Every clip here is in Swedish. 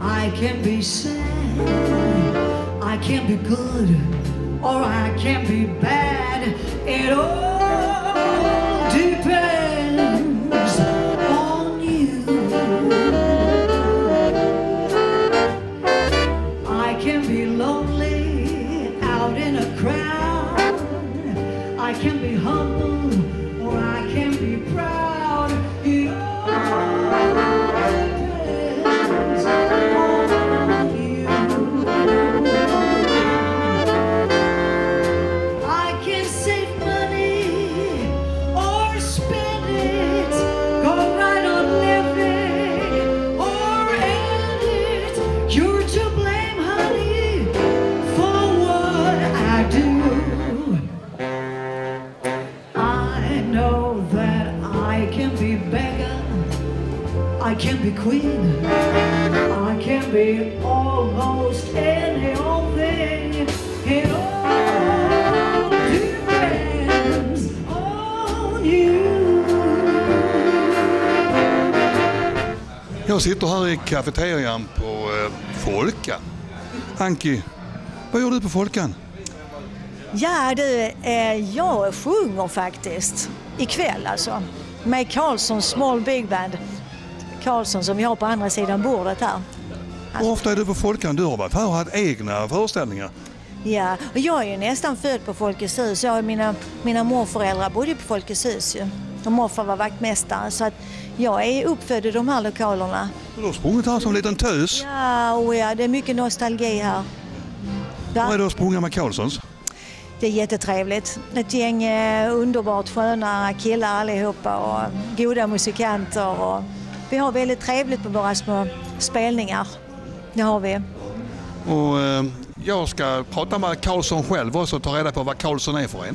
I can be sad, I can be good, or I can be bad. It all depends know that I can be beggar, I can be queen, I can be almost any old thing. It all depends on you. Jag sitter här i kafeterian på eh, Folkan. Anki, vad gör du på Folkan? Ja du, eh, jag sjunger faktiskt. Ikväll alltså. Med Carlssons Small Big Band. Karlsson som vi har på andra sidan bordet här. Hur ofta är du på Folkan? Du har varit här och haft egna föreställningar. Ja, och jag är ju nästan född på Folkets hus. Jag och mina, mina morföräldrar bodde på Folkets hus ju. Och morfar var vaktmästare så att jag är uppfödd i de här lokalerna. Du har sprungit här som en liten tös. Ja, och ja, det är mycket nostalgi här. Va? Vad är det att sprunga med Karlssons? Det är jättetrevligt. Ett gäng eh, underbart sköna killar allihopa och goda musikanter. Och vi har väldigt trevligt på våra små spelningar. Det har vi. Och, eh, jag ska prata med Karlsson själv också och ta reda på vad Karlsson är för en.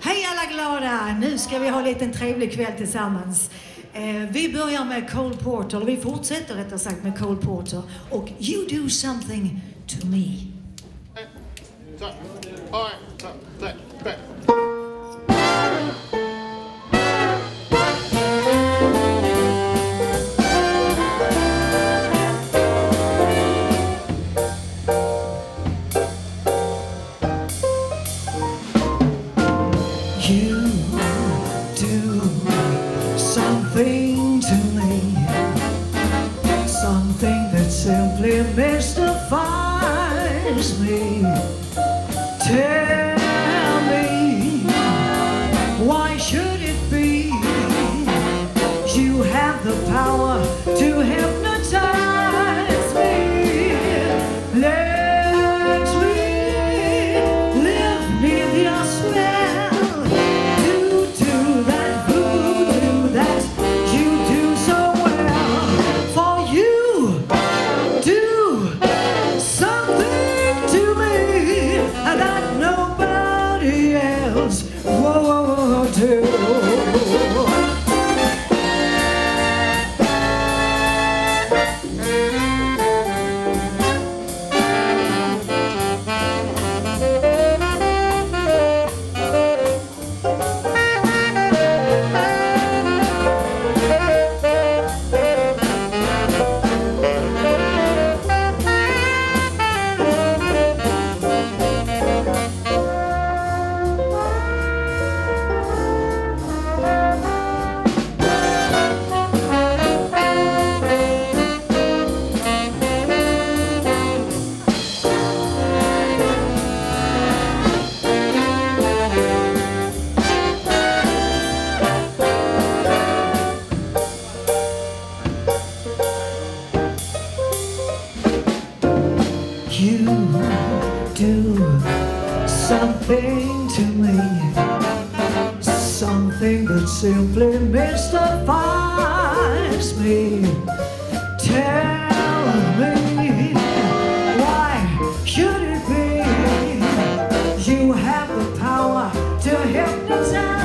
Hej alla glada! Nu ska vi ha en liten trevlig kväll tillsammans. Eh, vi börjar med Cole Porter, eller vi fortsätter rättare sagt med Cole Porter och You Do Something To Me. You do something to me, something that simply mystifies me. Tell something to me, something that simply mystifies me. Tell me, why should it be? You have the power to hypnotize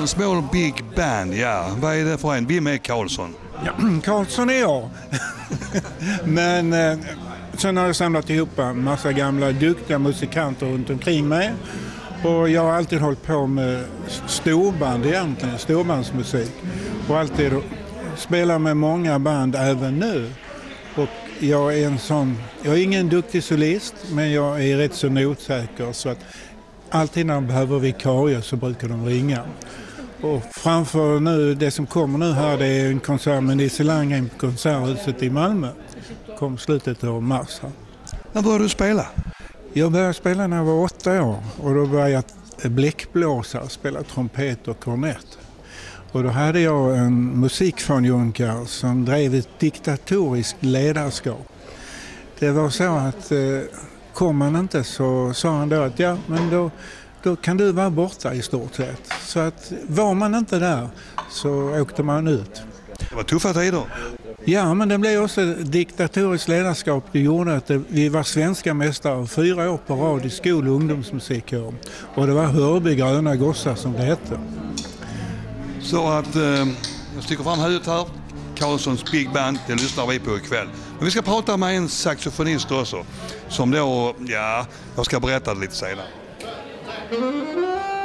Karlsson Small Big Band, ja. Vad är det för en? Vem är Karlsson? Ja, Karlsson är jag. Men eh, sen har jag samlat ihop en massa gamla duktiga musikanter runt omkring mig. Och jag har alltid hållit på med storband egentligen, storbandsmusik. Och alltid spelar med många band även nu. Och jag är en sån, jag är ingen duktig solist men jag är rätt så notsäker så att alltid när de behöver vikarier så brukar de ringa. Och framför nu, det som kommer nu här det är en konsert med Nisse Landgren på Konserthuset i Malmö. Kom slutet av mars. Här. När började du spela? Jag började spela när jag var åtta år och då började jag bläckblåsa spela trumpet och kornett. Och då hade jag en musikfanjunkare som drev ett diktatoriskt ledarskap. Det var så att eh, kom man inte så sa han då att ja, men då, då kan du vara borta i stort sett. Så att var man inte där så åkte man ut. Det var tuffa tider. Ja, men det blev också diktatoriskt ledarskap. Det gjorde att vi var svenska mästare fyra år på rad i skol och ungdomsmusikkår. Och det var Hörby gröna gossar som det hette. Så att eh, jag sticker fram huvudet här. Karlssons Big Band, det lyssnar vi på ikväll. Men vi ska prata med en saxofonist också. Som då, ja, jag ska berätta det lite senare. Música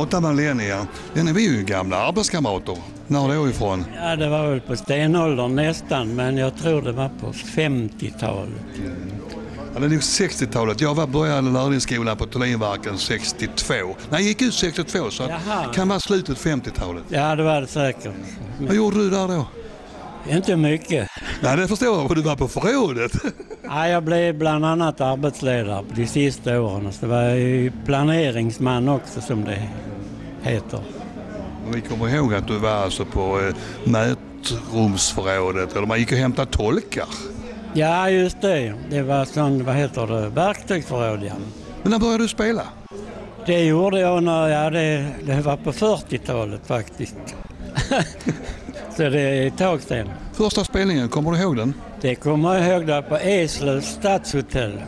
jag ville prata med Lenny, ja. Lenny, vi är ju gamla arbetskamrater. När då ifrån? Ja, det var väl på stenåldern nästan, men jag tror det var på 50-talet. Ja, det är nog 60-talet. Jag var började lärlingsskolan på Thullinverken 62. Nej, jag gick ut 62 så det kan vara slutet 50-talet. Ja, det var det säkert. Vad gjorde du där då? Inte mycket. Nej, det förstår jag, för du var på förrådet. Ja, jag blev bland annat arbetsledare de sista åren. Så det var ju planeringsman också som det heter. Vi kommer ihåg att du var alltså på eh, mätrumsförrådet, eller man gick och hämtade tolkar. Ja, just det. Det var sån, vad heter det, verktygsförråd ja. Men när började du spela? Det gjorde jag när, ja det, det var på 40-talet faktiskt. Så det är ett tag sedan. Första spelningen, kommer du ihåg den? Det kommer jag ihåg där på Eslövs stadshotell.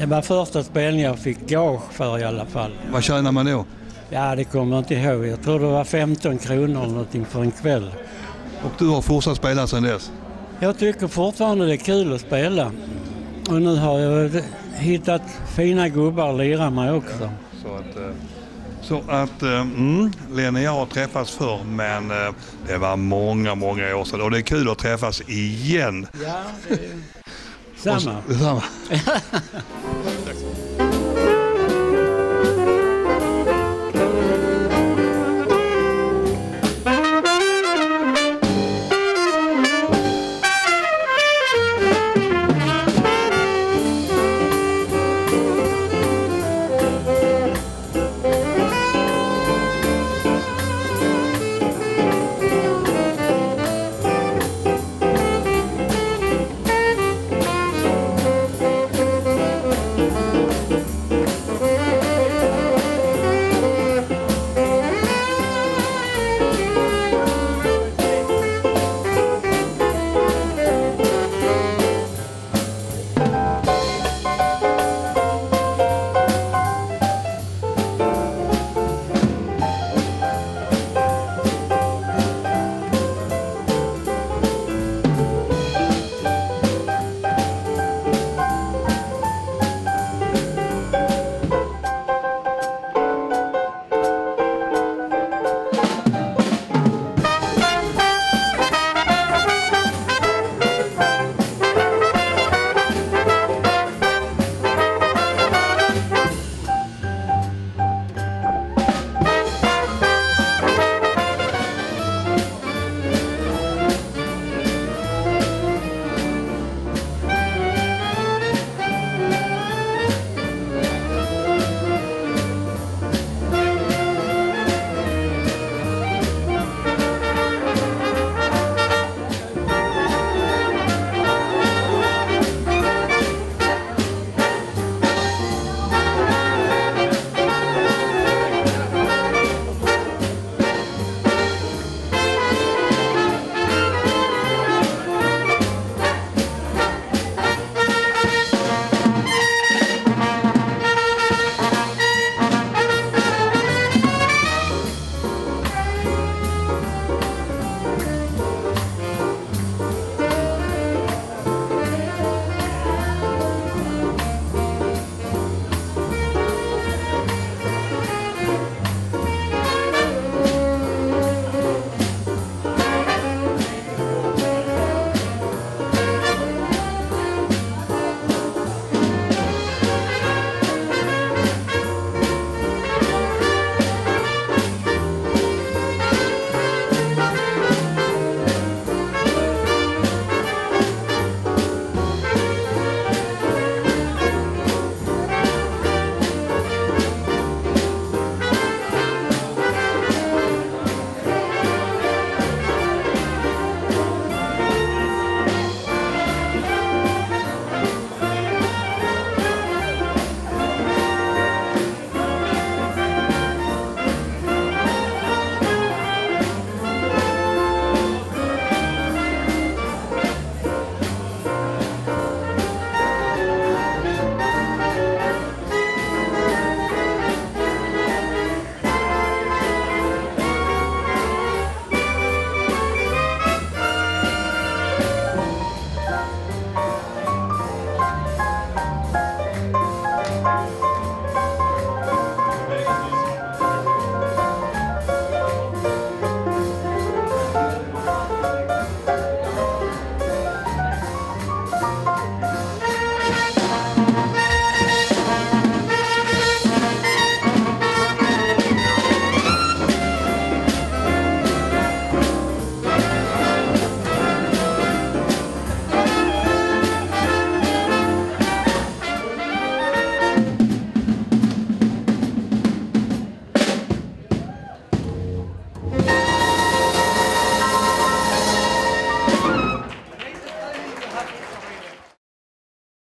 Det var första spelningen jag fick gage för i alla fall. Vad tjänar man då? Ja, det kommer jag inte ihåg. Jag tror det var 15 kronor eller någonting för en kväll. Och du har fortsatt spela sedan dess? Jag tycker fortfarande det är kul att spela. Och nu har jag hittat fina gubbar att lira med också. Så att, eh, så att eh, mm, Lena och jag har träffats förr men eh, det var många, många år sedan och det är kul att träffas igen. Ja, det är... Samma. Och, samma.